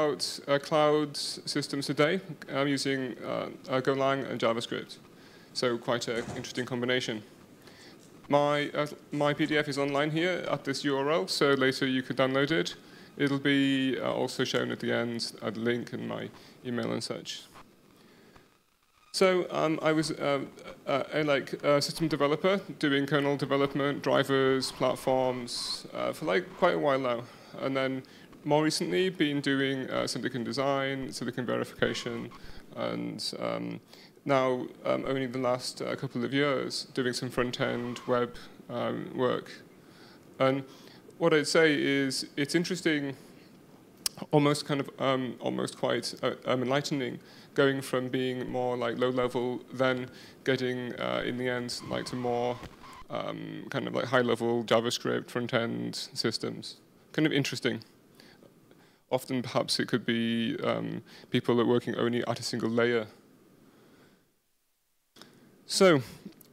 about uh, cloud systems today. I'm using uh, uh, Golang and JavaScript, so quite an interesting combination. My, uh, my PDF is online here at this URL, so later you could download it. It'll be uh, also shown at the end, the link in my email and such. So um, I was uh, uh, a like a system developer doing kernel development, drivers, platforms uh, for like quite a while now, and then more recently been doing uh, silicon design, silicon verification, and um, now um, only the last uh, couple of years doing some front-end web um, work. And what I'd say is it's interesting, almost kind of um, almost quite uh, um, enlightening going from being more like low level, then getting uh, in the end like to more um, kind of like high level JavaScript front end systems. Kind of interesting. Often perhaps it could be um, people that are working only at a single layer. So,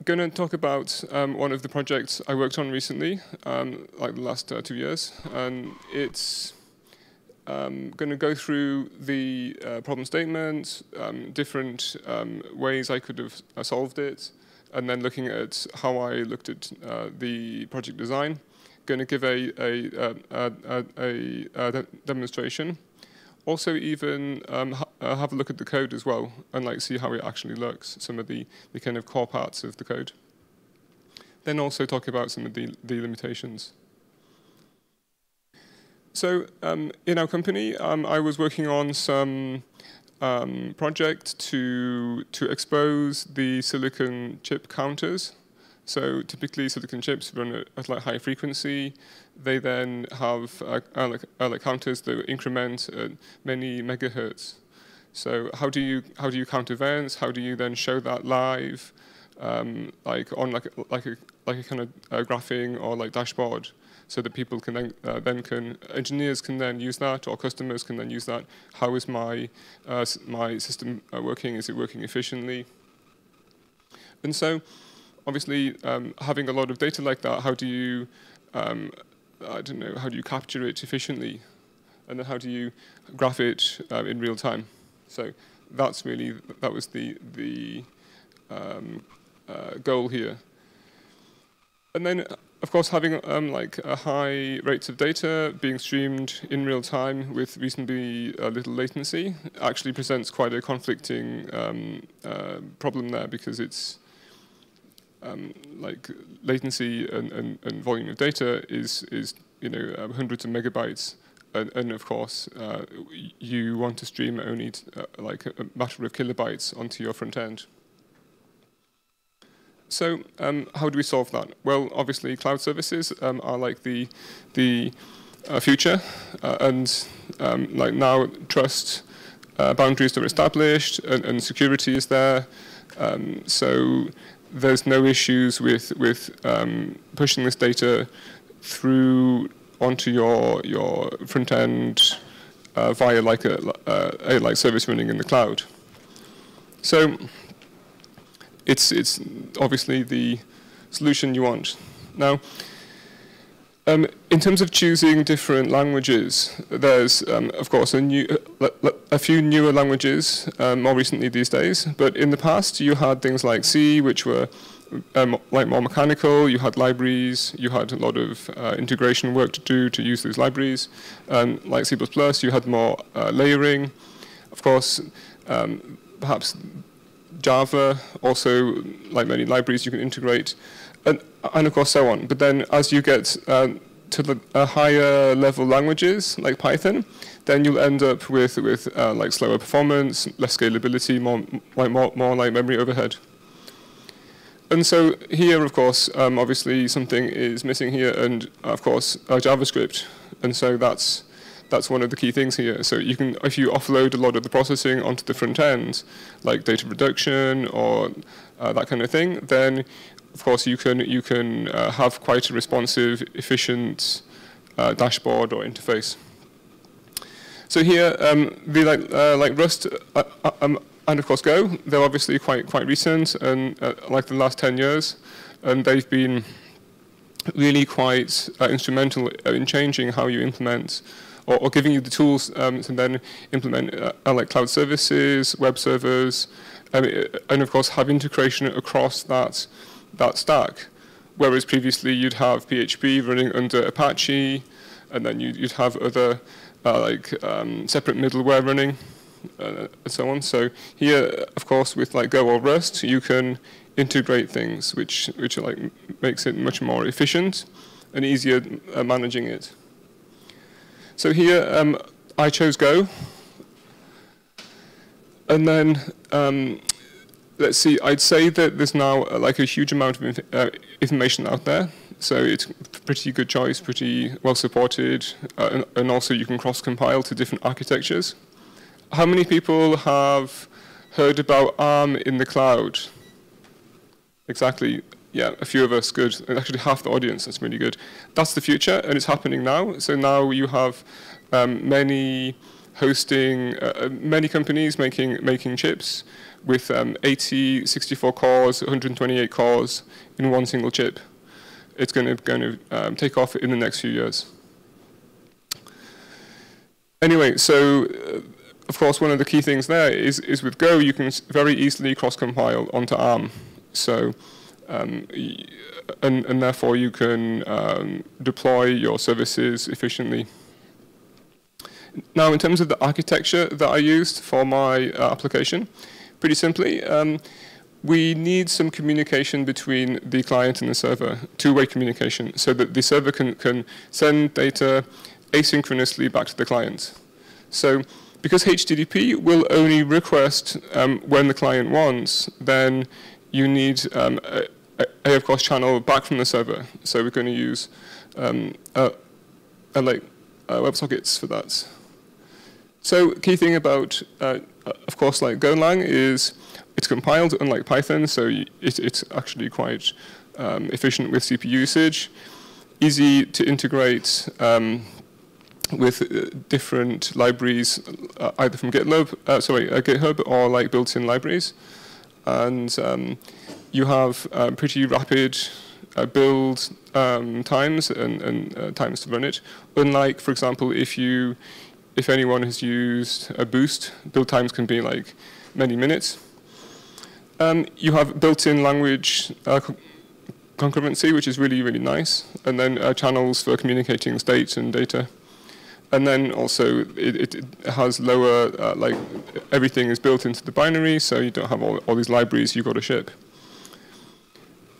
going to talk about um, one of the projects I worked on recently, um, like the last uh, two years, and it's um, going to go through the uh, problem statement, um, different um, ways I could have uh, solved it, and then looking at how I looked at uh, the project design. Going to give a, a, a, a, a demonstration. Also, even um, uh, have a look at the code as well, and like see how it actually looks. Some of the, the kind of core parts of the code. Then also talk about some of the, the limitations. So um, in our company, um, I was working on some um, project to to expose the silicon chip counters. So typically, silicon chips run at, at like high frequency. They then have uh, counters that increment at many megahertz. So how do you how do you count events? How do you then show that live, um, like on like like a like a kind of uh, graphing or like dashboard? so that people can then, uh, then can, engineers can then use that or customers can then use that. How is my, uh, my system uh, working? Is it working efficiently? And so obviously um, having a lot of data like that, how do you, um, I don't know, how do you capture it efficiently? And then how do you graph it uh, in real time? So that's really, that was the, the um, uh, goal here. And then of course, having um, like a high rates of data being streamed in real time with reasonably uh, little latency actually presents quite a conflicting um, uh, problem there because it's um, like latency and, and, and, volume of data is is you know uh, hundreds of megabytes, and, and of course uh, you want to stream only uh, like a matter of kilobytes onto your front end. So um, how do we solve that? Well, obviously, cloud services um, are like the the uh, future, uh, and um, like now, trust uh, boundaries are established, and, and security is there. Um, so there's no issues with with um, pushing this data through onto your your front end uh, via like a, a, a like service running in the cloud. So it's, it's obviously the solution you want. Now, um, in terms of choosing different languages, there's, um, of course, a, new, uh, a few newer languages um, more recently these days. But in the past, you had things like C, which were um, like more mechanical. You had libraries. You had a lot of uh, integration work to do to use those libraries. Um, like C++, you had more uh, layering. Of course, um, perhaps Java, also like many libraries you can integrate, and, and of course so on. But then as you get uh, to the uh, higher level languages like Python, then you'll end up with with uh, like slower performance, less scalability, more like more more like memory overhead. And so here, of course, um, obviously something is missing here, and of course uh, JavaScript, and so that's that's one of the key things here. So you can, if you offload a lot of the processing onto the front end, like data reduction or uh, that kind of thing, then of course you can you can uh, have quite a responsive, efficient uh, dashboard or interface. So here, um, the like uh, like Rust uh, uh, um, and of course Go, they're obviously quite quite recent and like the last 10 years, and they've been really quite instrumental in changing how you implement or, or, giving you the tools um, to then implement uh, like cloud services, web servers, um, and of course have integration across that, that stack. Whereas previously you'd have PHP running under Apache, and then you'd, you'd have other uh, like um, separate middleware running, uh, and so on. So here, of course, with like Go or Rust, you can integrate things, which which like makes it much more efficient and easier uh, managing it. So here, um, I chose Go, and then um, let's see. I'd say that there's now uh, like a huge amount of uh, information out there. So it's pretty good choice, pretty well supported, uh, and, and also you can cross-compile to different architectures. How many people have heard about ARM in the cloud? Exactly. Yeah, a few of us, good. Actually half the audience, that's really good. That's the future, and it's happening now. So now you have um, many hosting, uh, uh many companies making, making chips with um, 80, 64 cores, 128 cores in one single chip. It's going to, um, take off in the next few years. Anyway, so uh, of course one of the key things there is, is with Go you can very easily cross-compile onto ARM. So, um, and, and therefore you can um, deploy your services efficiently. Now, in terms of the architecture that I used for my uh, application, pretty simply, um, we need some communication between the client and the server, two-way communication, so that the server can, can send data asynchronously back to the client. So because HTTP will only request um, when the client wants, then you need um, a, a, of course, channel back from the server. So we're going to use um, a, a like uh, WebSockets for that. So key thing about, uh, of course, like Golang is it's compiled unlike Python, so it, it's actually quite um, efficient with CPU usage, easy to integrate um, with uh, different libraries, uh, either from GitLab, uh, sorry, uh, GitHub or like built-in libraries and um, you have uh, pretty rapid uh, build um, times and, and uh, times to run it. Unlike, for example, if you, if anyone has used a boost, build times can be like many minutes. Um, you have built-in language uh, concurrency, which is really, really nice, and then uh, channels for communicating state and data and then also it, it has lower, uh, like everything is built into the binary, so you don't have all, all these libraries you've got to ship.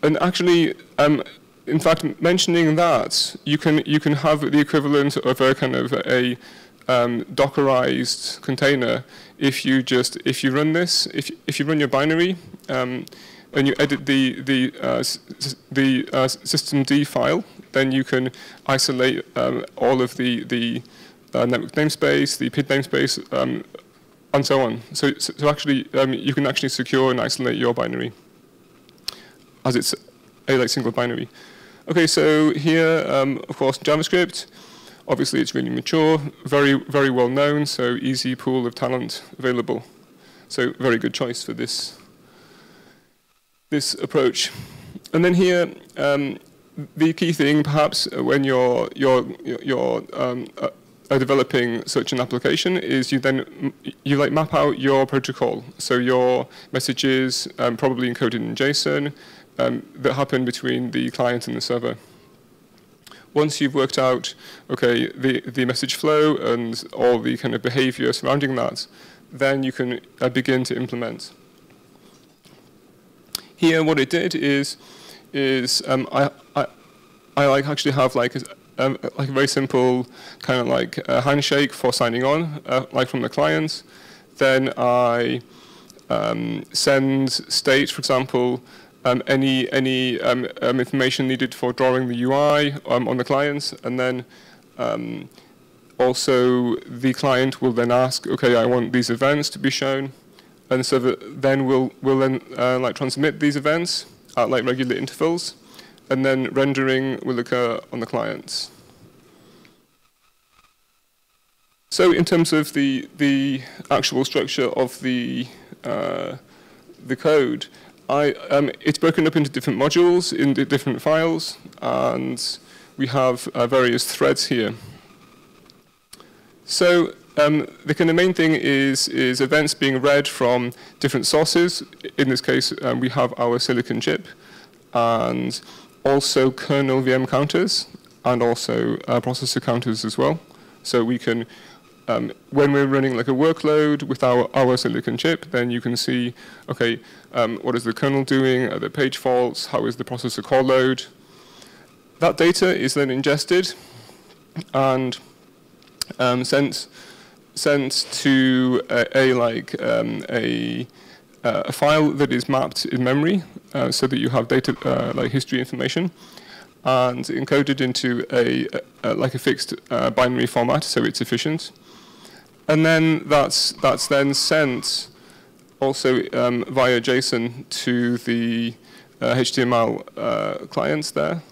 And actually, um, in fact, mentioning that, you can, you can have the equivalent of a kind of a um, Dockerized container if you just, if you run this, if, if you run your binary, um, and you edit the the uh, the uh, systemd file, then you can isolate um, all of the the uh, network namespace, the PID namespace, um, and so on. So, so, actually, um, you can actually secure and isolate your binary as it's a like single binary. Okay, so here, um, of course, JavaScript. Obviously, it's really mature, very very well known, so easy pool of talent available. So very good choice for this this approach. And then here, um, the key thing, perhaps, when you're you're you're um, uh, uh, developing such an application is you then you like map out your protocol. So your messages um, probably encoded in JSON um, that happen between the client and the server. Once you've worked out, okay, the, the message flow and all the kind of behavior surrounding that, then you can uh, begin to implement. Here, what it did is, is um, I, I, I like actually have like a, um, like a very simple kind of like a handshake for signing on, uh, like from the client. Then I um, send state, for example, um, any any um, um, information needed for drawing the UI um, on the clients, and then also the client will then ask, okay, I want these events to be shown, and so that then we'll will then uh, like transmit these events at like regular intervals and then rendering will occur on the clients. So in terms of the, the actual structure of the, uh, the code, I, um, it's broken up into different modules in the different files, and we have uh, various threads here. So um, the kind of main thing is, is events being read from different sources. In this case, um, we have our silicon chip and also kernel VM counters and also uh, processor counters as well. So we can, um, when we're running like a workload with our, our silicon chip, then you can see, okay, um, what is the kernel doing? Are there page faults? How is the processor call load? That data is then ingested and um, sent sent to a, a like um, a uh, a file that is mapped in memory, uh, so that you have data uh, like history information, and encoded into a, a like a fixed uh, binary format, so it's efficient. And then that's that's then sent also um, via JSON to the HTML uh, uh, clients there.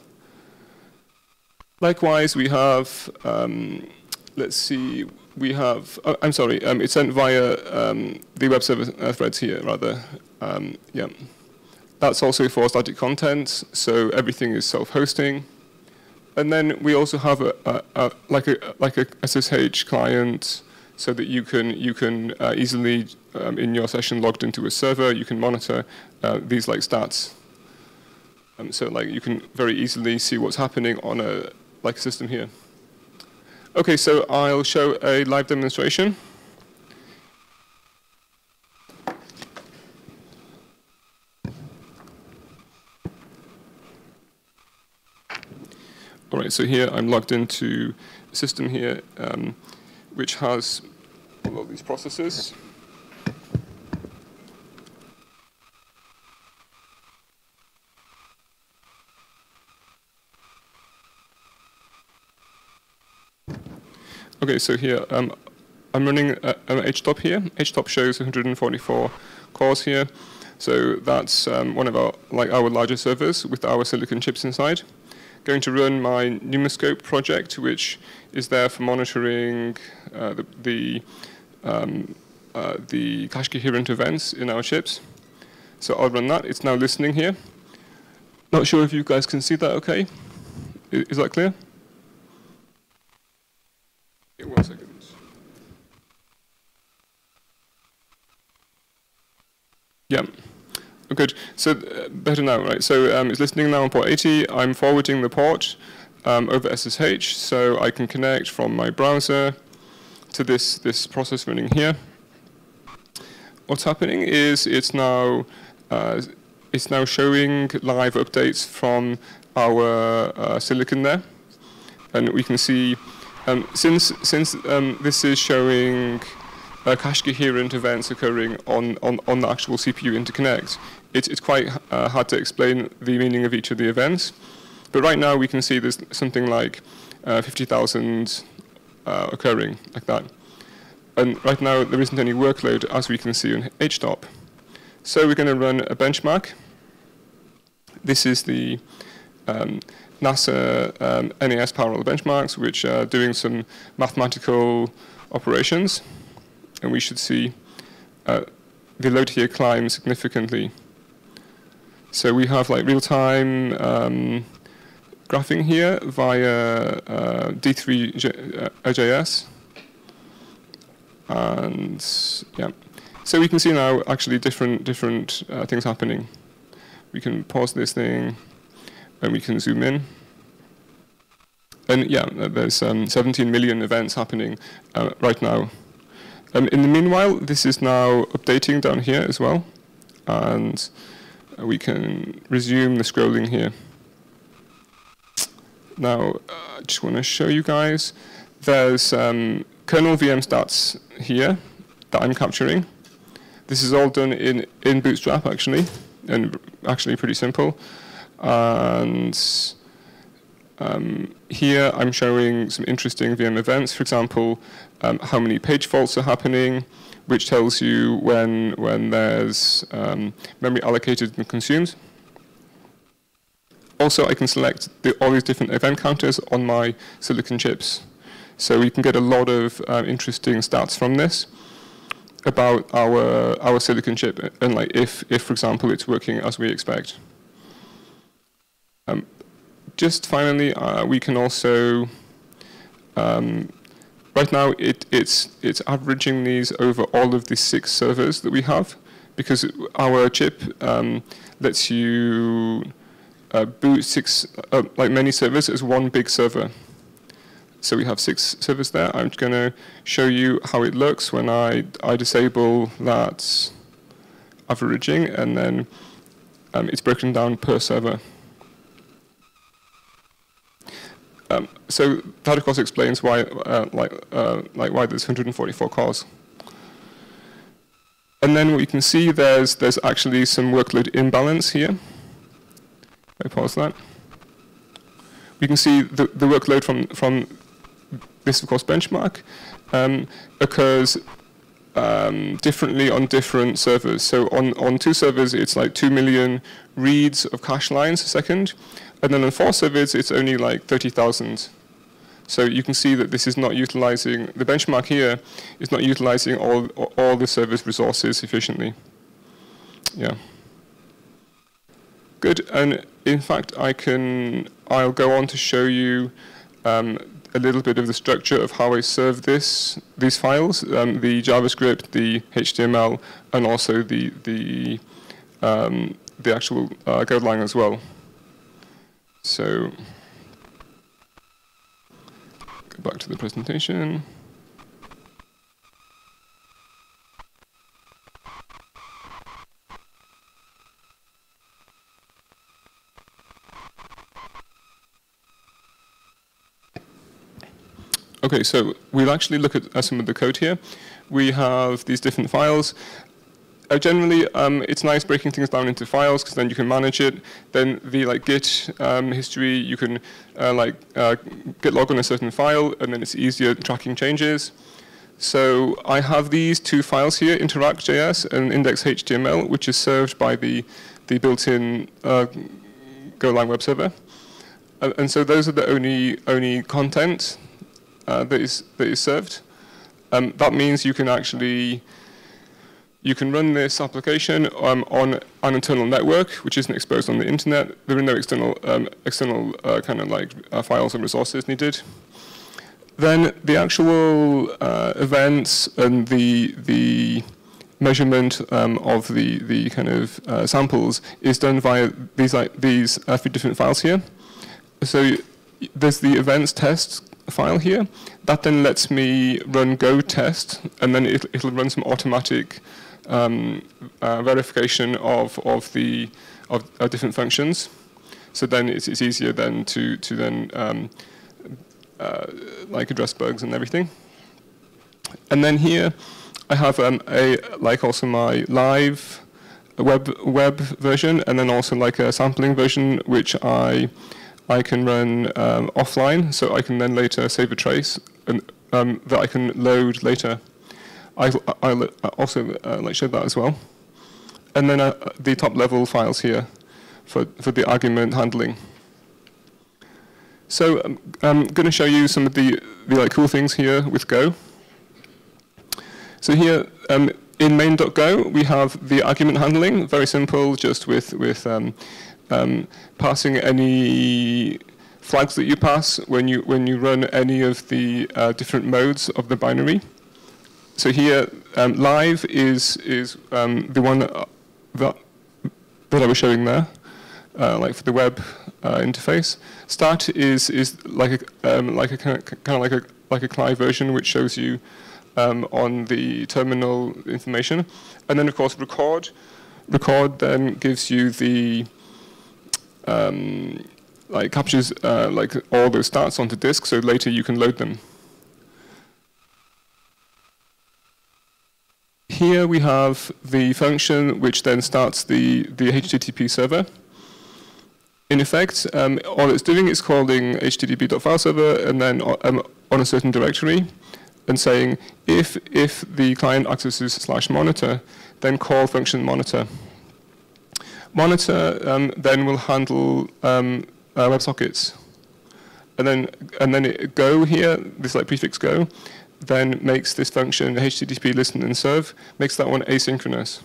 Likewise, we have um, let's see, we have, oh, I'm sorry, um, it's sent via um, the web server uh, threads here, rather. Um, yeah. That's also for static content, so everything is self-hosting. And then we also have a, a, a, like a like a SSH client, so that you can you can uh, easily um, in your session logged into a server, you can monitor uh, these like stats. Um, so like you can very easily see what's happening on a like system here. Okay, so I'll show a live demonstration. All right, so here I'm logged into system here um, which has all of these processes. Okay, so here um, I'm running an HTOP here. HTOP shows 144 cores here. So that's um, one of our like our larger servers with our silicon chips inside. Going to run my Numascope project, which is there for monitoring uh, the the, um, uh, the cache coherent events in our chips. So I'll run that. It's now listening here. Not sure if you guys can see that. Okay, is that clear? Yeah, one second. Yeah. Good. So uh, better now, right? So um, it's listening now on port 80. I'm forwarding the port um, over SSH, so I can connect from my browser to this this process running here. What's happening is it's now uh, it's now showing live updates from our uh, silicon there, and we can see um, since since um, this is showing uh, cache coherent events occurring on, on, on the actual CPU interconnect, it, it's quite uh, hard to explain the meaning of each of the events. But right now we can see there's something like uh, 50,000 uh, occurring like that. And right now there isn't any workload as we can see on HTOP. So we're going to run a benchmark. This is the um, NASA um, NAS parallel benchmarks, which are doing some mathematical operations. And we should see uh, the load here climb significantly. So we have like real-time um, graphing here via uh, D3.js. Uh, and yeah, so we can see now actually different different uh, things happening. We can pause this thing and we can zoom in. And yeah, there's um, 17 million events happening uh, right now. In the meanwhile, this is now updating down here as well. And we can resume the scrolling here. Now, I uh, just want to show you guys, there's um, kernel VM stats here that I'm capturing. This is all done in, in Bootstrap, actually, and actually pretty simple. And um, here I'm showing some interesting VM events, for example, um, how many page faults are happening, which tells you when, when there's um, memory allocated and consumed. Also, I can select the, all these different event counters on my silicon chips. So we can get a lot of uh, interesting stats from this about our, our silicon chip and like if, if, for example, it's working as we expect. Um, just finally, uh, we can also um, right now it, it's, it's averaging these over all of the six servers that we have because our chip um, lets you uh, boot six, uh, like many servers as one big server. So we have six servers there. I'm going to show you how it looks when I, I disable that averaging, and then um, it's broken down per server. Um, so that of course explains why, uh, like, uh, like why there's 144 cores. And then we can see there's there's actually some workload imbalance here. I pause that. We can see the, the workload from from this of course benchmark um, occurs um, differently on different servers. So on, on two servers, it's like 2 million reads of cache lines a second. And then on four servers, it's only like 30,000. So you can see that this is not utilizing, the benchmark here is not utilizing all, all the server's resources efficiently. Yeah. Good, and in fact, I can, I'll go on to show you um, a little bit of the structure of how I serve this, these files, um, the JavaScript, the HTML, and also the, the, um, the actual uh, Golang as well. So, go back to the presentation. Okay, so we'll actually look at some of the code here. We have these different files. Uh, generally, um, it's nice breaking things down into files because then you can manage it. Then the like Git um, history, you can uh, like uh, git log on a certain file, and then it's easier tracking changes. So I have these two files here, interact.js and index.html, which is served by the the built-in uh, Golang web server. Uh, and so those are the only only content uh, that is that is served. Um, that means you can actually you can run this application um, on an internal network, which isn't exposed on the internet. There are no external um, external uh, kind of like uh, files and resources needed. Then the actual uh, events and the the measurement um, of the the kind of uh, samples is done via these like these uh, different files here. So there's the events test file here. That then lets me run go test, and then it, it'll run some automatic um, uh, verification of of the of uh, different functions. So then it's, it's easier then to to then um, uh, like address bugs and everything. And then here I have um, a like also my live web web version, and then also like a sampling version which I I can run um, offline, so I can then later save a trace and, um, that I can load later. I, I also uh, like show that as well. And then uh, the top level files here for, for the argument handling. So um, I'm going to show you some of the, the like cool things here with Go. So here um, in main.go we have the argument handling, very simple, just with with um, um, passing any flags that you pass when you when you run any of the uh, different modes of the binary. So here, um, live is is um, the one that, that I was showing there, uh, like for the web uh, interface. Stat is is like a um, like a kind of like a like a CLI version which shows you um, on the terminal information, and then of course record. Record then gives you the um, like captures uh, like all those stats onto disk, so later you can load them. Here we have the function which then starts the, the HTTP server. In effect, um, all it's doing is calling http.fileserver and then um, on a certain directory and saying if, if the client accesses slash monitor, then call function monitor. Monitor um, then will handle um, uh, WebSockets. And then, and then it, Go here, this like prefix Go, then makes this function HTTP listen and serve, makes that one asynchronous.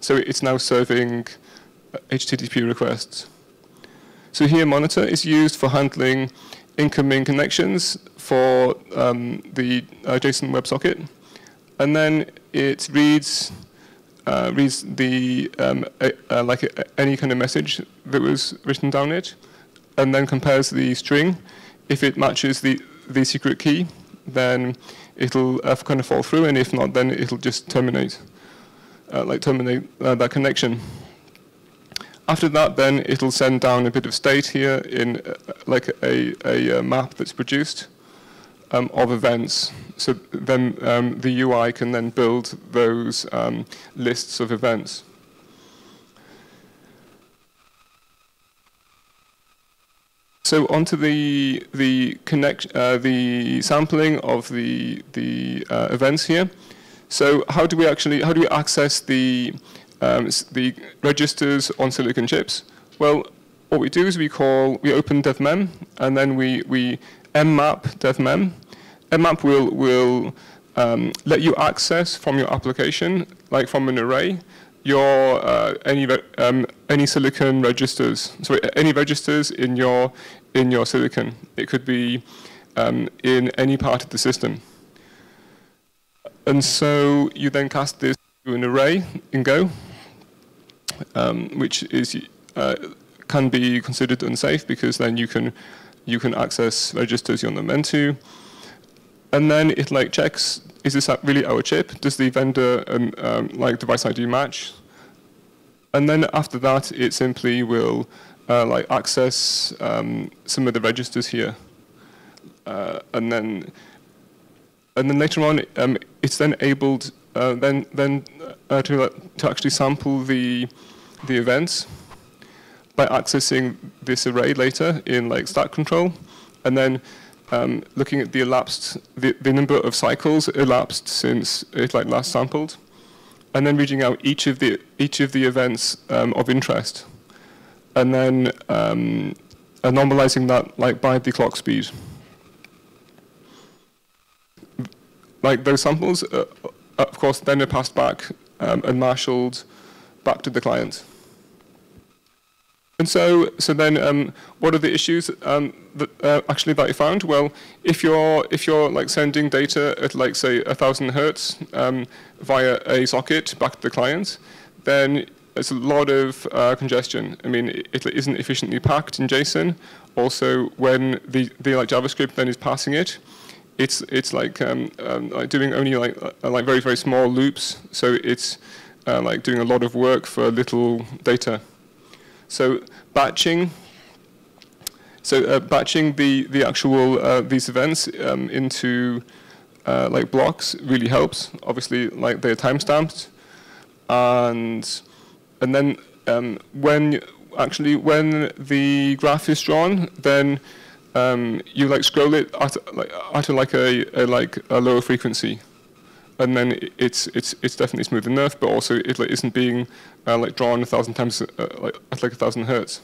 So it's now serving HTTP uh, requests. So here monitor is used for handling incoming connections for um, the uh, JSON WebSocket, and then it reads uh, reads the um, a, like a, any kind of message that was written down it, and then compares the string. If it matches the the secret key, then it'll uh, kind of fall through, and if not, then it'll just terminate, uh, like terminate uh, that connection. After that, then it'll send down a bit of state here in uh, like a, a, a, map that's produced um, of events. So then um, the UI can then build those um, lists of events. So onto the the connect uh, the sampling of the the uh, events here. So how do we actually how do we access the um, the registers on silicon chips? Well, what we do is we call, we open devmem, and then we, we mmap devmem. Mmap will, will um, let you access from your application, like from an array, your uh, any um, any silicon registers. So any registers in your in your silicon. It could be um, in any part of the system. And so you then cast this to an array in Go, um, which is uh, can be considered unsafe because then you can you can access registers you're not meant to, and then it like checks is this really our chip? Does the vendor um, um, like device ID match? And then after that, it simply will uh, like access um, some of the registers here, uh, and then and then later on, um, it's then able uh, then then uh, to to actually sample the the events by accessing this array later in like stack control, and then um, looking at the elapsed the, the number of cycles elapsed since it like last sampled, and then reading out each of the each of the events um, of interest, and then um, normalizing that like by the clock speed. Like those samples, uh, of course, then are passed back um, and marshaled back to the client. And so, so then, um, what are the issues um, that uh, actually that you found? Well, if you're if you're like sending data at like say a thousand hertz um, via a socket back to the client, then it's a lot of uh, congestion. I mean, it, it isn't efficiently packed in JSON. Also, when the the like JavaScript then is passing it, it's it's like, um, um, like doing only like uh, like very very small loops. So it's uh, like doing a lot of work for little data. So batching, so uh, batching the the actual uh, these events um, into uh, like blocks really helps. Obviously, like they're time stamped, and and then um, when actually when the graph is drawn, then um, you like scroll it at like at like a, a like a lower frequency and then it's it's it's definitely smooth enough, but also it like, isn't being uh, like drawn a thousand times uh, like at like a thousand hertz.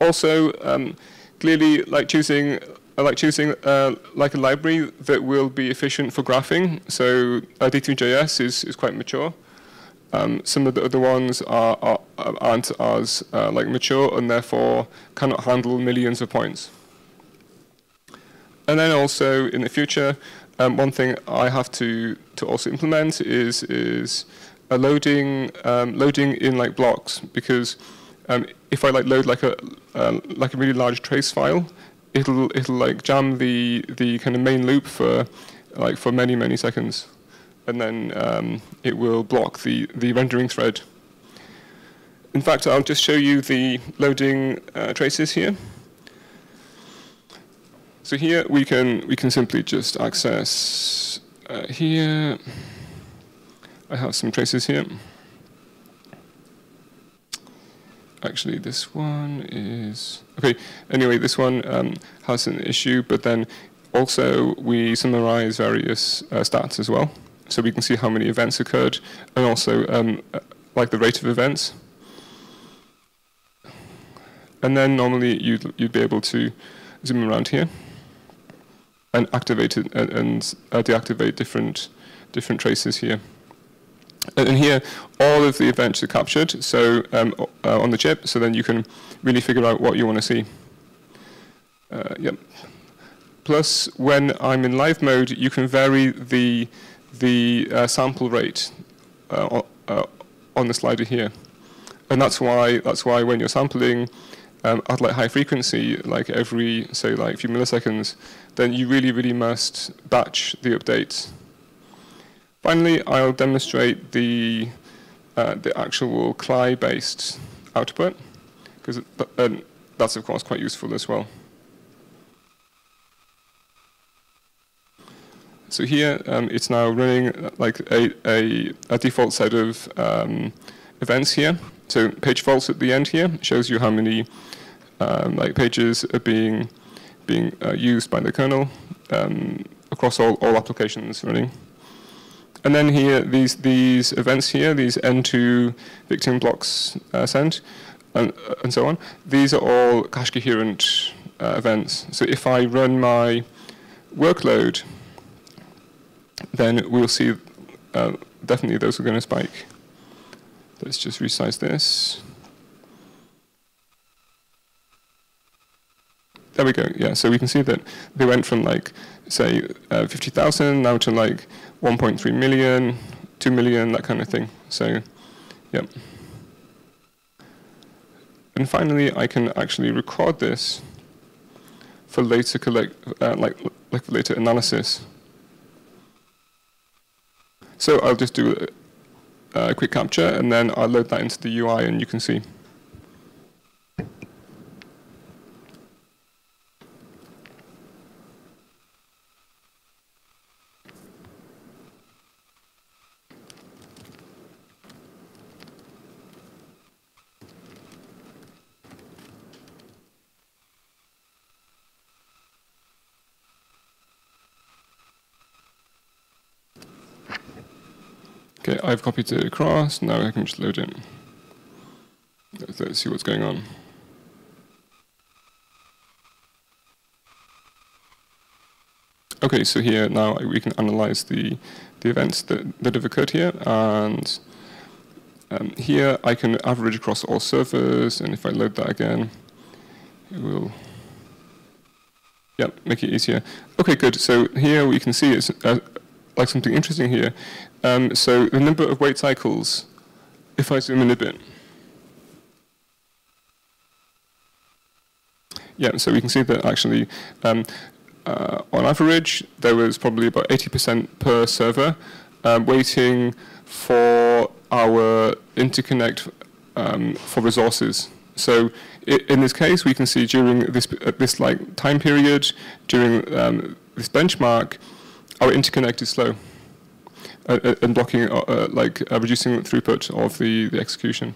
Also, um, clearly, like choosing uh, like choosing uh, like a library that will be efficient for graphing. So uh, D3JS is is quite mature. Um, some of the other ones are, are aren't as uh, like mature and therefore cannot handle millions of points. And then also in the future, um, one thing I have to, to also implement is, is a loading, um, loading in like blocks because um, if I like load like a, uh, like a really large trace file, it'll, it'll like jam the, the kind of main loop for, like for many, many seconds. And then um, it will block the, the rendering thread. In fact, I'll just show you the loading uh, traces here. So here we can we can simply just access uh, here. I have some traces here. Actually, this one is okay. Anyway, this one um, has an issue, but then also we summarize various uh, stats as well, so we can see how many events occurred, and also um, uh, like the rate of events. And then normally you'd you'd be able to zoom around here and activate it and, and uh, deactivate different different traces here. And here, all of the events are captured, so um, uh, on the chip. So then you can really figure out what you want to see. Uh, yep. Plus, when I'm in live mode, you can vary the, the uh, sample rate uh, uh, on the slider here. And that's why, that's why when you're sampling um, at like high frequency, like every, say, like a few milliseconds, then you really, really must batch the updates. Finally, I'll demonstrate the, uh, the actual CLI-based output, because that's, of course, quite useful as well. So here, um, it's now running uh, like a, a, a default set of um, events here. So page faults at the end here shows you how many um, like pages are being being uh, used by the kernel um, across all, all applications running. And then here, these these events here, these N2 victim blocks uh, sent, and, uh, and so on. These are all cache coherent uh, events. So if I run my workload then we'll see uh, definitely those are going to spike. Let's just resize this. There we go, yeah, so we can see that they went from like, say, uh, 50,000 now to like 1.3 million, 2 million, that kind of thing. So, yep. And finally, I can actually record this for later collect, uh, like, like later analysis. So I'll just do a quick capture, and then I'll load that into the UI, and you can see. Okay, I've copied it across. Now I can just load it. Let's, let's see what's going on. Okay, so here now we can analyze the, the events that, that have occurred here. And um, here I can average across all servers. And if I load that again, it will yeah, make it easier. Okay, good. So here we can see it's uh, like something interesting here. Um, so the number of wait cycles, if I zoom in a bit, yeah, so we can see that actually, um, uh, on average, there was probably about 80% per server um, waiting for our interconnect um, for resources. So in this case, we can see during this uh, this like time period, during um, this benchmark, our interconnect is slow. Uh, uh, and blocking, uh, uh, like reducing the throughput of the, the execution.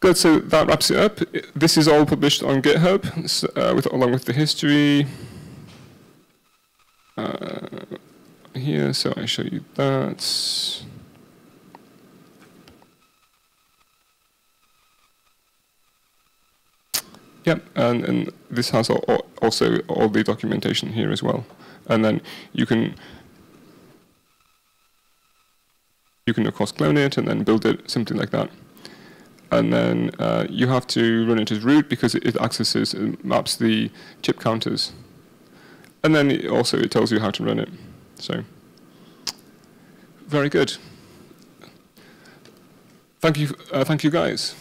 Good, so that wraps it up. This is all published on GitHub, uh, with, along with the history. Uh, here, so I show you that. Yep, and, and this has all, also all the documentation here as well. And then you can you can of course clone it and then build it something like that. And then uh, you have to run it as root because it, accesses and maps the chip counters. And then it also it tells you how to run it. So very good. Thank you, uh, thank you guys.